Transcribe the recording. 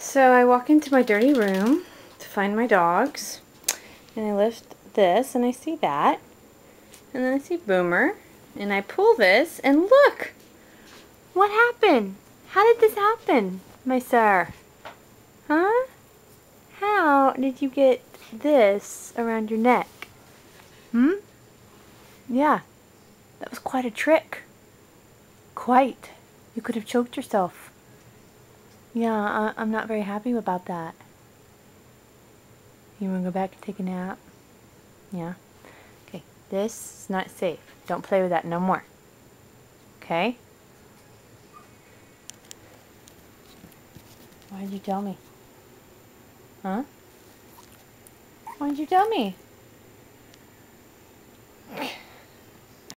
So I walk into my dirty room to find my dogs, and I lift this, and I see that, and then I see Boomer, and I pull this, and look! What happened? How did this happen, my sir? Huh? How did you get this around your neck? Hmm? Yeah, that was quite a trick. Quite. You could have choked yourself. Yeah, I, I'm not very happy about that. You want to go back and take a nap? Yeah. Okay, this is not safe. Don't play with that no more. Okay? Why'd you tell me? Huh? Why'd you tell me?